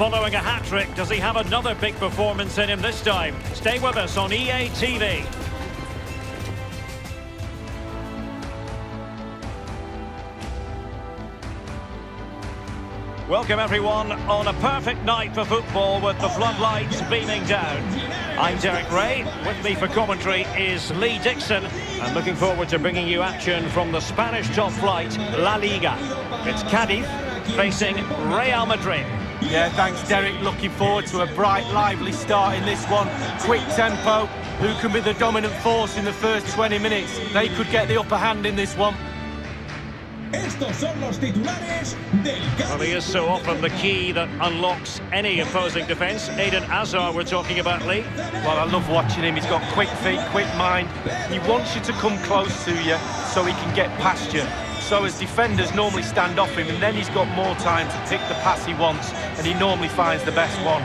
Following a hat-trick, does he have another big performance in him this time? Stay with us on EA TV. Welcome everyone on a perfect night for football with the floodlights beaming down. I'm Derek Ray, with me for commentary is Lee Dixon and looking forward to bringing you action from the Spanish top flight, La Liga. It's Cadiz facing Real Madrid. Yeah, thanks Derek, looking forward to a bright, lively start in this one. Quick tempo, who can be the dominant force in the first 20 minutes? They could get the upper hand in this one. Estos son los Well, he is so often the key that unlocks any opposing defence. Eden Hazard, we're talking about, Lee. Well, I love watching him. He's got quick feet, quick mind. He wants you to come close to you so he can get past you. So his defenders normally stand off him, and then he's got more time to pick the pass he wants, and he normally finds the best one.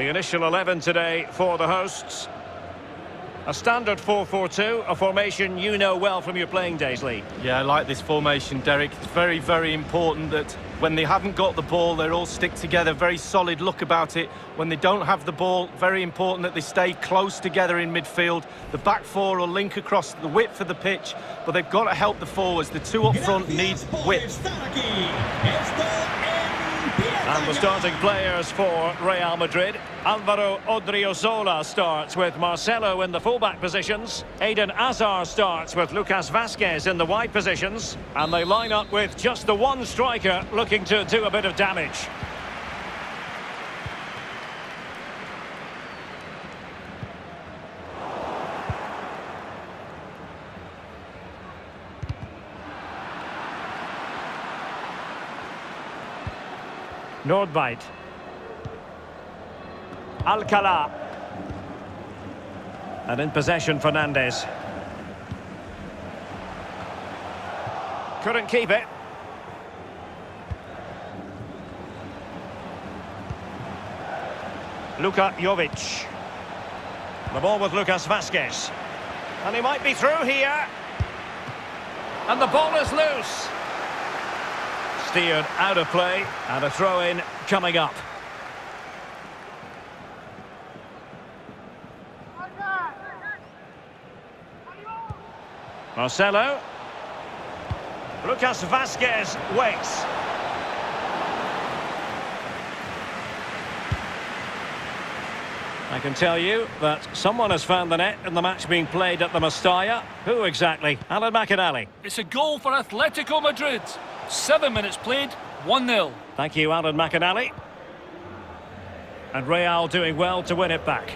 The initial 11 today for the hosts. A standard 4-4-2, a formation you know well from your playing days, Lee. Yeah, I like this formation, Derek. It's very, very important that when they haven't got the ball, they all stick together. Very solid look about it. When they don't have the ball, very important that they stay close together in midfield. The back four will link across the width of the pitch, but they've got to help the forwards. The two up front need width. And the starting players for Real Madrid. Alvaro Odriozola starts with Marcelo in the fullback positions. Eden Hazard starts with Lucas Vazquez in the wide positions. And they line up with just the one striker looking to do a bit of damage. Nordtveit. Alcala. And in possession, Fernandez. Couldn't keep it. Luka Jovic. The ball with Lucas Vazquez. And he might be through here. And the ball is loose steered out of play and a throw-in coming up. Marcelo. Lucas Vazquez waits. I can tell you that someone has found the net in the match being played at the Mestalla. Who exactly? Alan McInally. It's a goal for Atletico Madrid. Seven minutes played, 1-0. Thank you, Alan McInally. And Real doing well to win it back.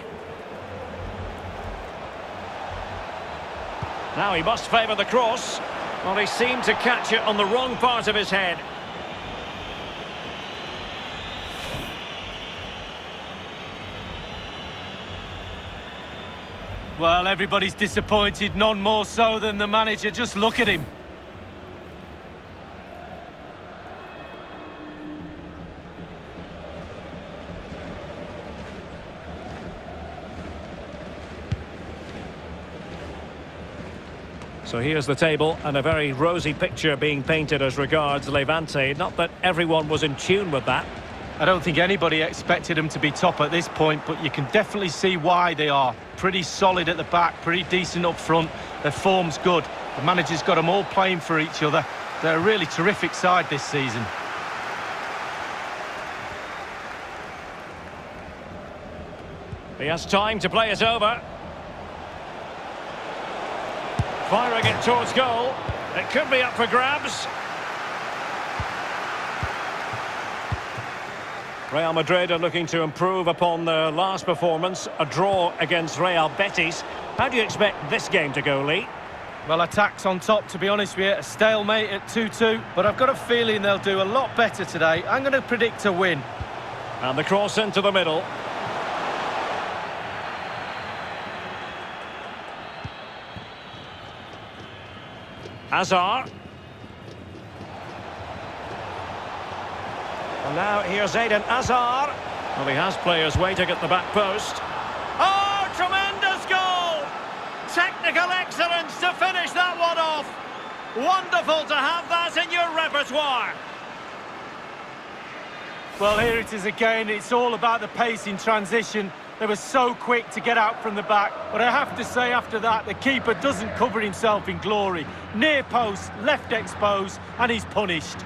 Now he must favour the cross. Well, he seemed to catch it on the wrong part of his head. Well, everybody's disappointed, none more so than the manager. Just look at him. So here's the table and a very rosy picture being painted as regards Levante. Not that everyone was in tune with that. I don't think anybody expected them to be top at this point, but you can definitely see why they are. Pretty solid at the back, pretty decent up front. Their form's good. The manager's got them all playing for each other. They're a really terrific side this season. He has time to play it over. Firing it towards goal. It could be up for grabs. Real Madrid are looking to improve upon their last performance, a draw against Real Betis. How do you expect this game to go, Lee? Well, attacks on top, to be honest with you. A stalemate at 2-2, but I've got a feeling they'll do a lot better today. I'm going to predict a win. And the cross into the middle. Hazard. And now here's Eden Hazard. Well, he has players waiting at the back post. Oh, tremendous goal! Technical excellence to finish that one off. Wonderful to have that in your repertoire. Well, here it is again. It's all about the pace in transition. They were so quick to get out from the back. But I have to say, after that, the keeper doesn't cover himself in glory. Near post, left exposed, and he's punished.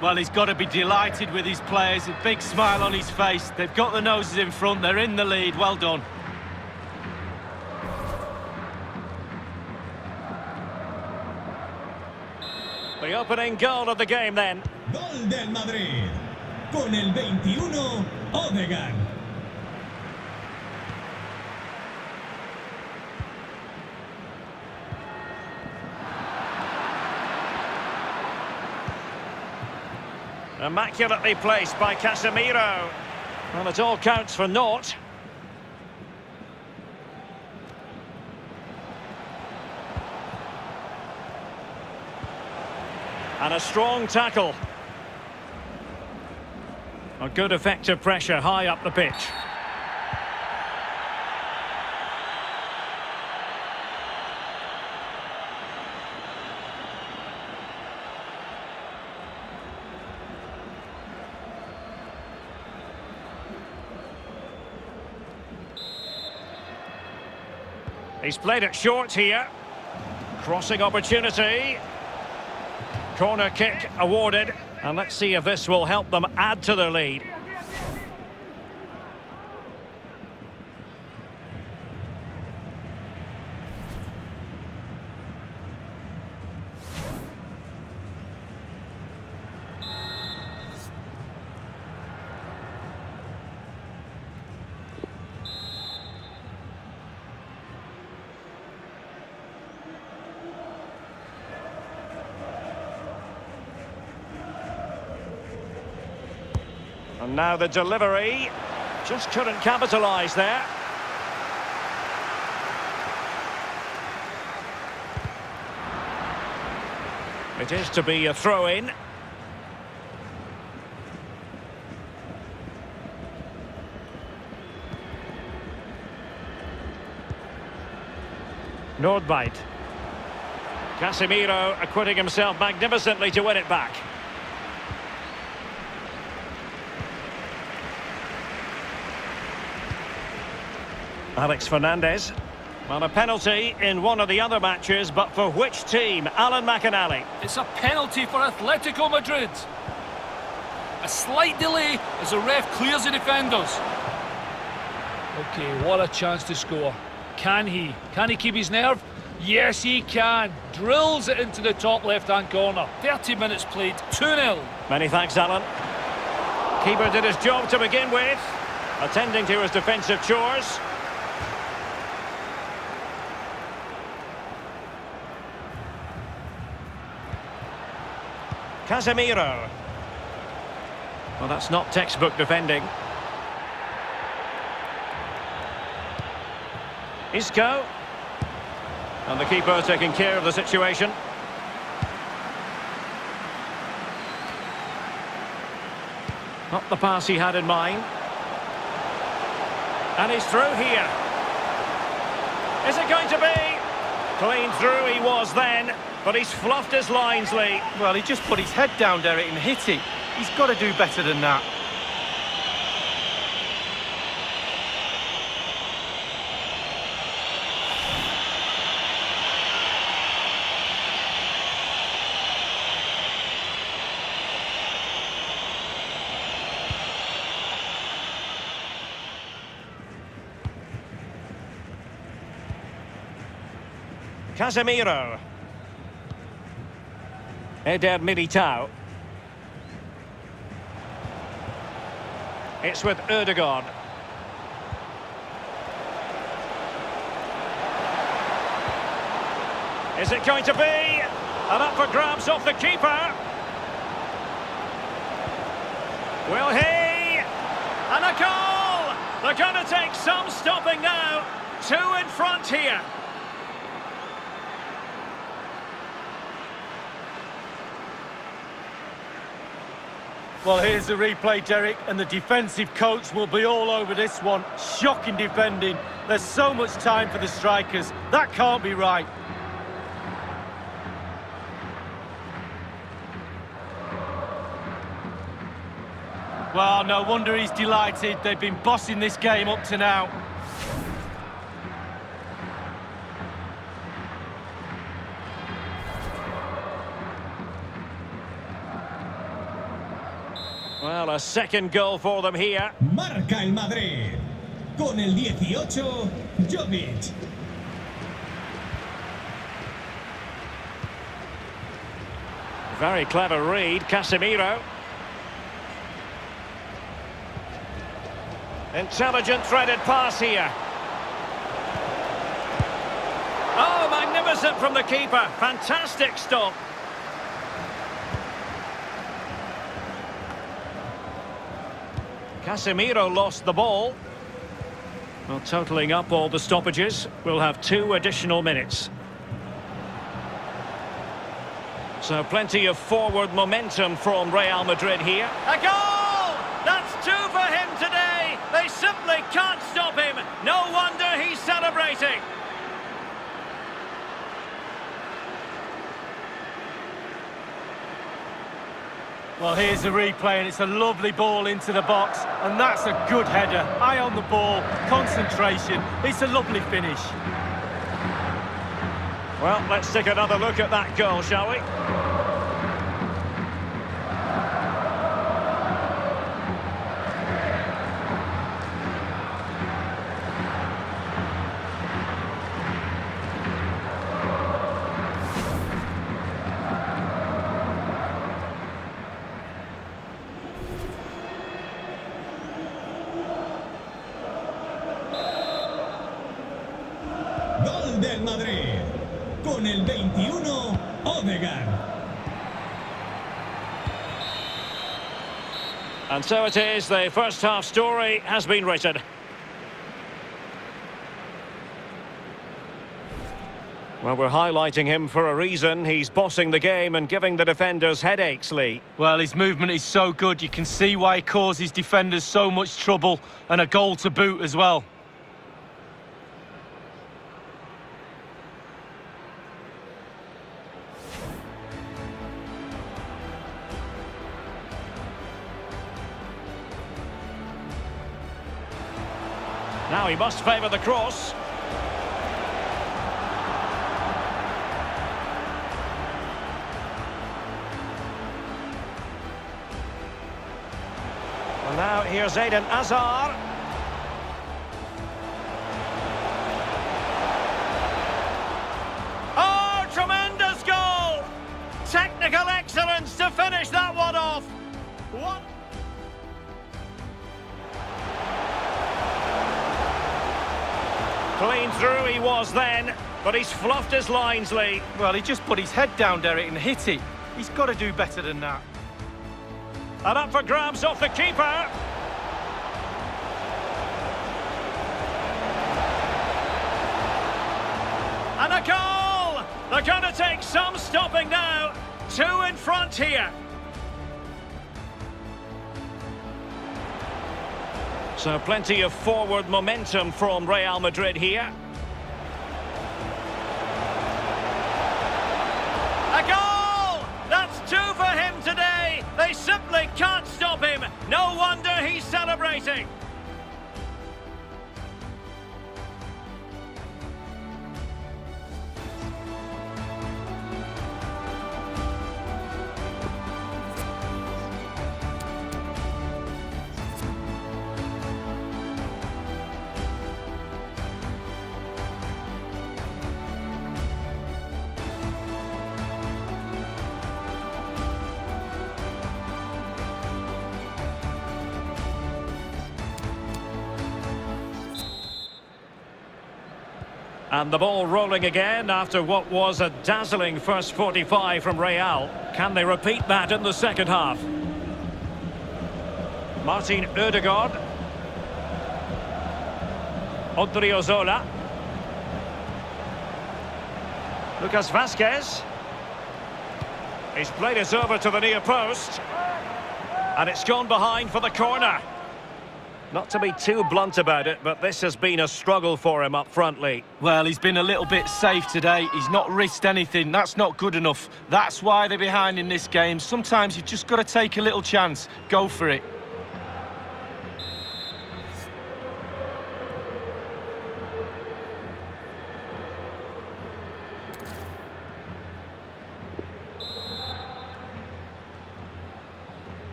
Well, he's got to be delighted with his players. A big smile on his face. They've got the noses in front. They're in the lead. Well done. Opening goal of the game then. Gol del Madrid. Con el 21, Odegaard. Immaculately placed by Casemiro. Well, it all counts for naught. And a strong tackle. A good effective pressure high up the pitch. He's played it short here. Crossing opportunity. Corner kick awarded. And let's see if this will help them add to their lead. And now the delivery. Just couldn't capitalise there. It is to be a throw-in. Nordtveit. Casemiro acquitting himself magnificently to win it back. Alex Fernandez. Well, a penalty in one of the other matches, but for which team? Alan McInally. It's a penalty for Atletico Madrid. A slight delay as the ref clears the defenders. Okay, what a chance to score. Can he? Can he keep his nerve? Yes, he can. Drills it into the top left-hand corner. 30 minutes played, 2-0. Many thanks, Alan. Keeper did his job to begin with, attending to his defensive chores. Casemiro. Well, that's not textbook defending. Isco. And the keeper taking care of the situation. Not the pass he had in mind. And he's through here. Is it going to be? Clean through he was then, but he's fluffed his lines, Lee. Well, he just put his head down, Derek, and hit it. He's got to do better than that. Casemiro. Eder Militao. It's with Odegaard. Is it going to be? And up for grabs off the keeper. Will he? And a goal! They're going to take some stopping now. Two in front here. Well, here's the replay, Derek, and the defensive coach will be all over this one. Shocking defending. There's so much time for the strikers. That can't be right. Well, no wonder he's delighted. They've been bossing this game up to now. Well, a second goal for them here. Marca el Madrid. Con el 18, Jovic. Very clever read, Casemiro. Intelligent threaded pass here. Oh, magnificent from the keeper. Fantastic stop. Casemiro lost the ball. Well, totalling up all the stoppages, we'll have two additional minutes. So plenty of forward momentum from Real Madrid here. A goal! That's two for him today. They simply can't stop him. No wonder he's celebrating. Well, here's the replay, and it's a lovely ball into the box, and that's a good header. Eye on the ball, concentration. It's a lovely finish. Well, let's take another look at that goal, shall we? And so it is, the first half story has been written. Well, we're highlighting him for a reason. He's bossing the game and giving the defenders headaches, Lee. Well, his movement is so good, you can see why he causes defenders so much trouble, and a goal to boot as well. He must favour the cross. And now here's Eden Hazard. Clean through he was then, but he's fluffed his lines, Lee. Well, he just put his head down, Derek, and hit it. He's got to do better than that. And up for grabs off the keeper. And a goal! They're going to take some stopping now. Two in front here. So plenty of forward momentum from Real Madrid here. A goal! That's two for him today. They simply can't stop him. No wonder he's celebrating. And the ball rolling again after what was a dazzling first 45 from Real. Can they repeat that in the second half? Martin Odegaard. Odriozola. Lucas Vazquez. He's played it over to the near post. And it's gone behind for the corner. Not to be too blunt about it, but this has been a struggle for him up front, Lee. Well, he's been a little bit safe today. He's not risked anything. That's not good enough. That's why they're behind in this game. Sometimes you've just got to take a little chance. Go for it.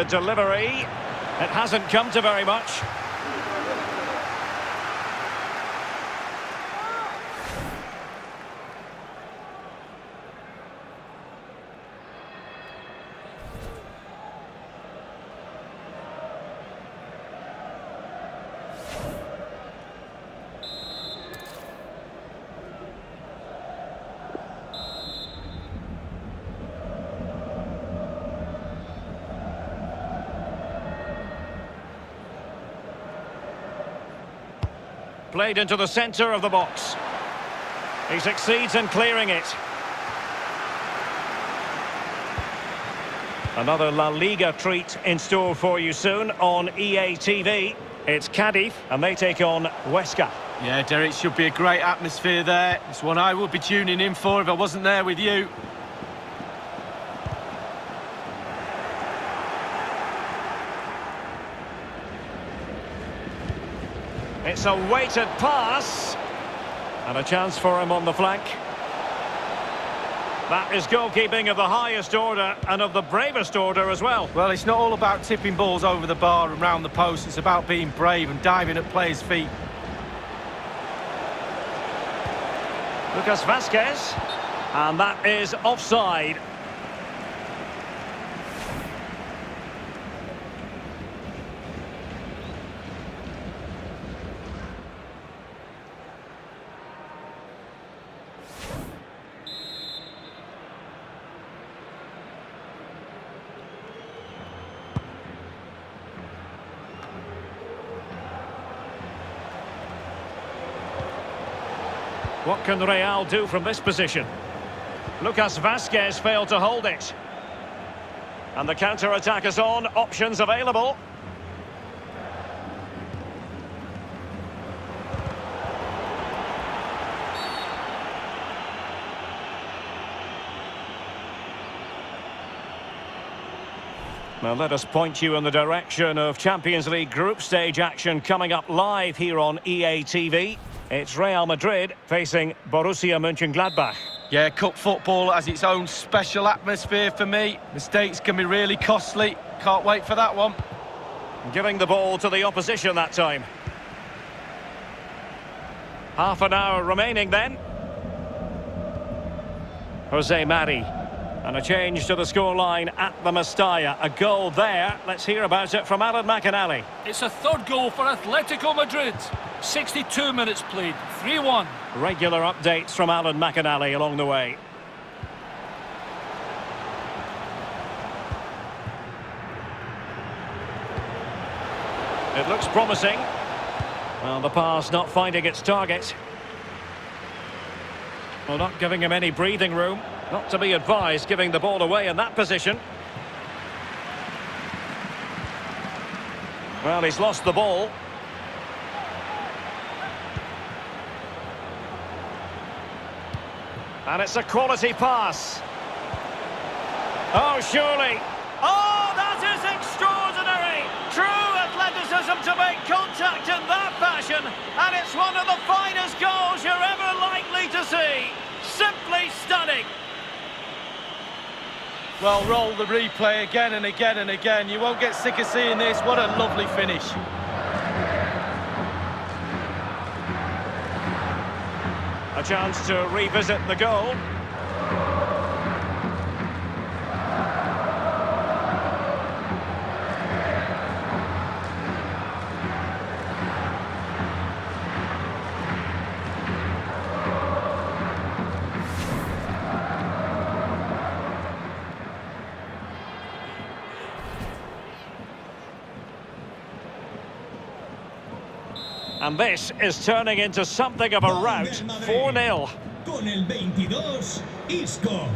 The delivery. It hasn't come to very much. Played into the centre of the box. He succeeds in clearing it. Another La Liga treat in store for you soon on EA TV. It's Cadiz, and they take on Huesca. Yeah, Derek, it should be a great atmosphere there. It's one I would be tuning in for if I wasn't there with you. It's a weighted pass. And a chance for him on the flank. That is goalkeeping of the highest order and of the bravest order as well. Well, it's not all about tipping balls over the bar and round the post. It's about being brave and diving at players' feet. Lucas Vazquez. And that is offside. Can Real do from this position? Lucas Vazquez failed to hold it. And the counter-attack is on, options available. Now let us point you in the direction of Champions League group stage action coming up live here on EA TV. It's Real Madrid facing Borussia Mönchengladbach. Yeah, cup football has its own special atmosphere for me. Mistakes can be really costly. Can't wait for that one. Giving the ball to the opposition that time. Half an hour remaining then. Jose Mari. And a change to the scoreline at the Mestalla. A goal there. Let's hear about it from Alan McInally. It's a third goal for Atletico Madrid. 62 minutes played, 3-1. Regular updates from Alan McInally along the way. It looks promising. Well, the pass not finding its target. Well, not giving him any breathing room. Not to be advised giving the ball away in that position. Well, he's lost the ball. And it's a quality pass. Oh, surely. Oh, that is extraordinary. True athleticism to make contact in that fashion. And it's one of the finest goals you're ever likely to see. Simply stunning. Well, roll the replay again and again and again. You won't get sick of seeing this. What a lovely finish. A chance to revisit the goal. And this is turning into something of a rout. 4-0. Con el 22, Isco.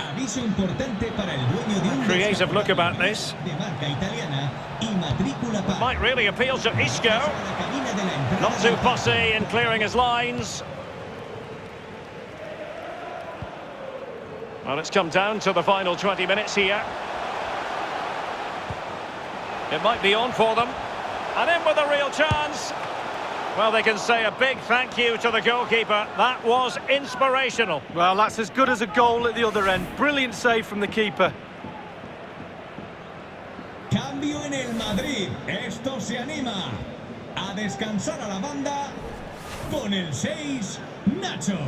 Aviso importante para el dueño de un Creative look about this. de marca italiana y matrícula PA. Might really appeal to Isco. A la cabina de la entrada Not too fussy in clearing his lines. Well, it's come down to the final 20 minutes here. It might be on for them. And in with a real chance. Well, they can say a big thank you to the goalkeeper. That was inspirational. Well, that's as good as a goal at the other end. Brilliant save from the keeper. Cambio en el Madrid. Esto se anima. A descansar a la banda con el 6, Nacho.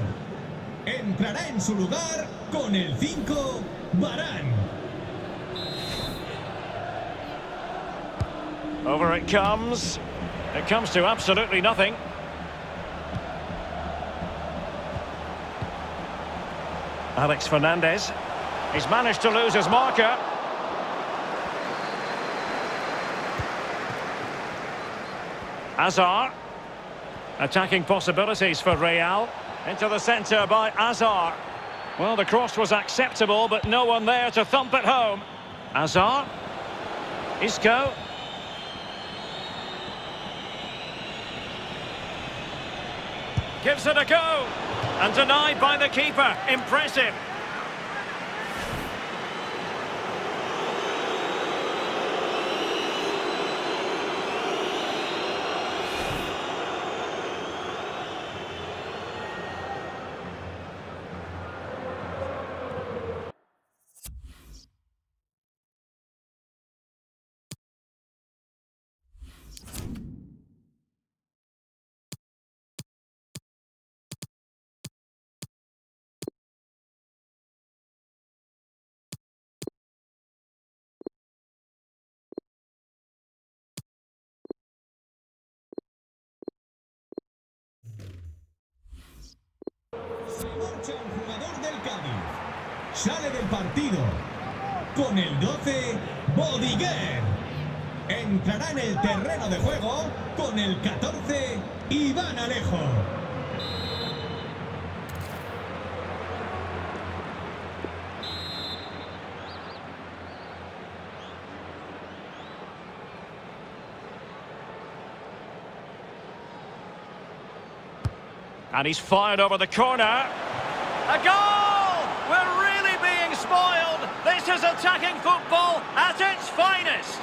Entrará en su lugar con el 5, Varane. Over it comes. It comes to absolutely nothing. Alex Fernandez. He's managed to lose his marker. Hazard. Attacking possibilities for Real. Into the centre by Hazard. Well, the cross was acceptable, but no one there to thump it home. Hazard. Isco. Gives it a go. And denied by the keeper. Impressive. Se marcha un jugador del Cádiz. Sale del partido con el 12, Bodiguer. Entrará en el terreno de juego con el 14, Iván Alejo. And he's fired over the corner. A goal! We're really being spoiled. This is attacking football at its finest.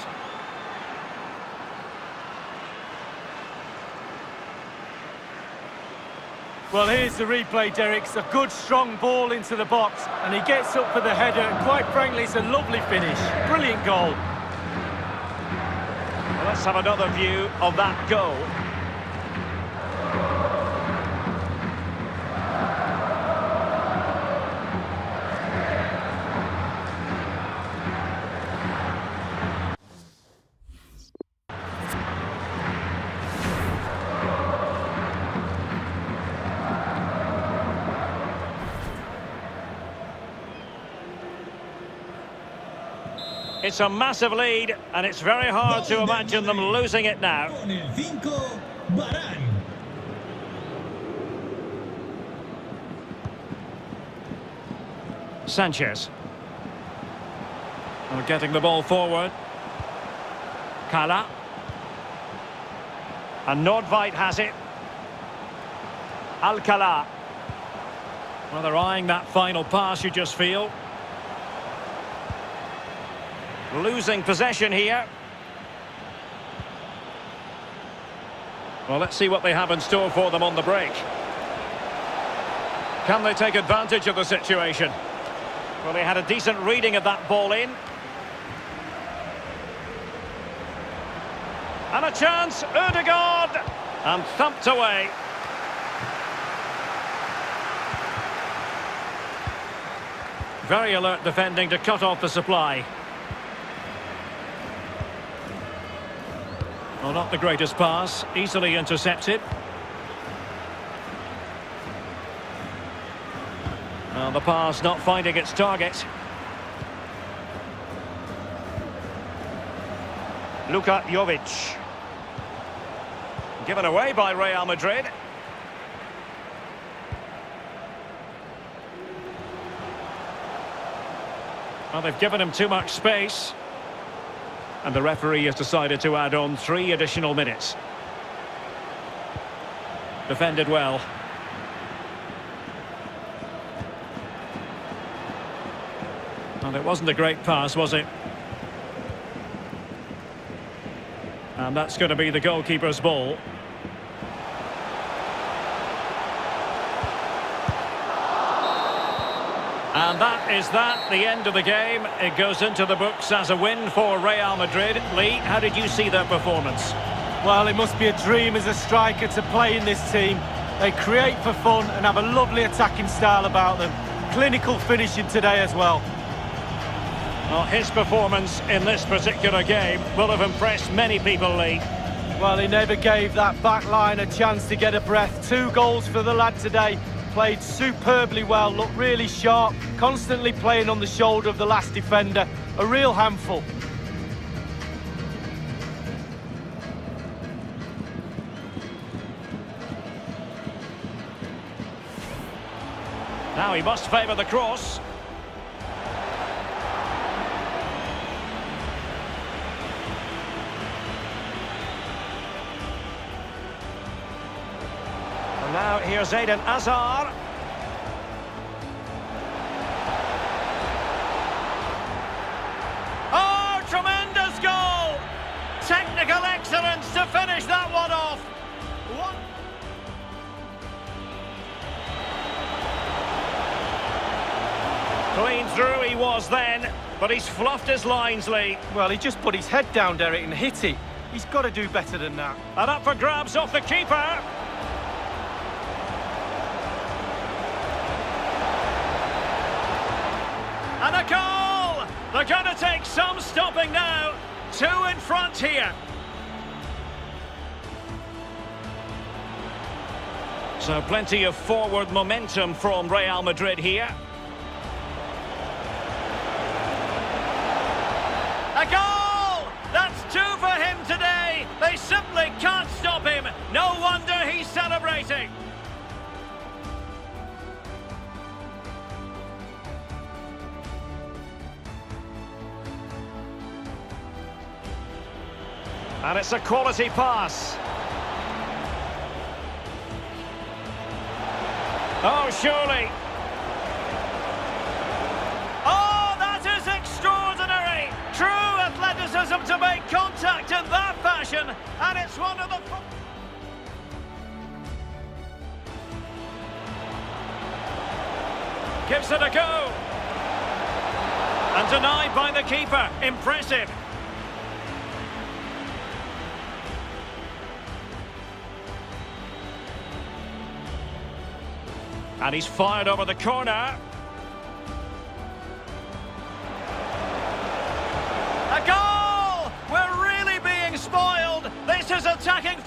Well, here's the replay, Derek. It's a good, strong ball into the box, and he gets up for the header, and quite frankly, it's a lovely finish. Brilliant goal. Well, let's have another view of that goal. It's a massive lead, and it's very hard to imagine them losing it now. Con el 5, Sanchez. Well, getting the ball forward. Kala. And Nordtveit has it. Alcala. Well, they're eyeing that final pass, you just feel. Losing possession here. Well, let's see what they have in store for them on the break. Can they take advantage of the situation? Well, they had a decent reading of that ball in. And a chance, Ødegaard! And thumped away. Very alert defending to cut off the supply. Well, not the greatest pass, easily intercepted. Well, the pass not finding its target. Luka Jovic. Given away by Real Madrid. Well, they've given him too much space. And the referee has decided to add on three additional minutes. Defended well. And it wasn't a great pass, was it? And that's going to be the goalkeeper's ball. And that is that, the end of the game. It goes into the books as a win for Real Madrid. Lee, how did you see their performance? Well, it must be a dream as a striker to play in this team. They create for fun and have a lovely attacking style about them. Clinical finishing today as well. Well, his performance in this particular game will have impressed many people, Lee. Well, he never gave that back line a chance to get a breath. Two goals for the lad today. Played superbly well, looked really sharp, constantly playing on the shoulder of the last defender. A real handful. Now he must favour the cross. Here's Eden Hazard. Oh, tremendous goal! Technical excellence to finish that one off. One... Clean through he was then, but he's fluffed his lines, Lee. Well, he just put his head down, Derek, and hit it. He's got to do better than that. And up for grabs off the keeper. And a goal! They're going to take some stopping now. Two in front here. So plenty of forward momentum from Real Madrid here. And it's a quality pass. Oh, surely. Oh, that is extraordinary. True athleticism to make contact in that fashion. And it's one of the... Gives it a go. And denied by the keeper. Impressive. And he's fired over the corner. A goal! We're really being spoiled. This is attacking